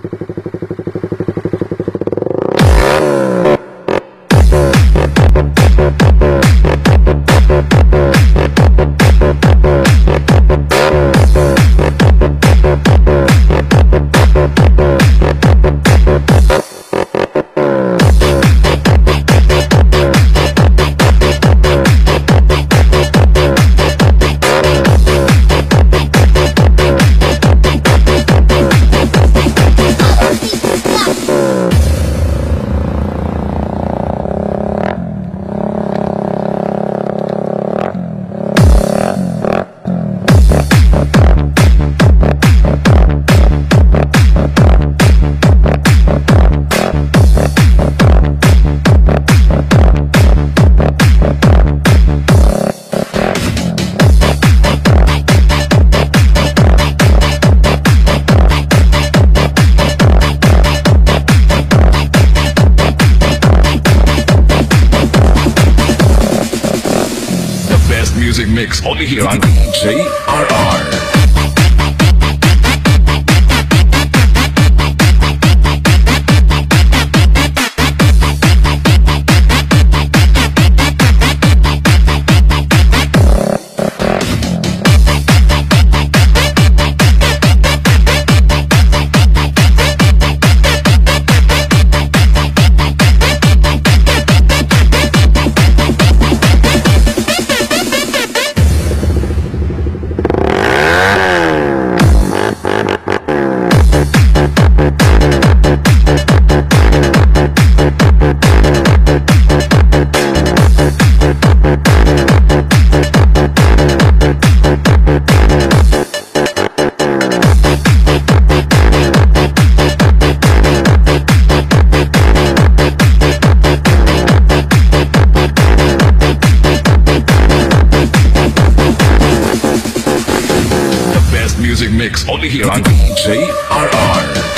thank best music mix only here on JRR. Music mix only here on JRR.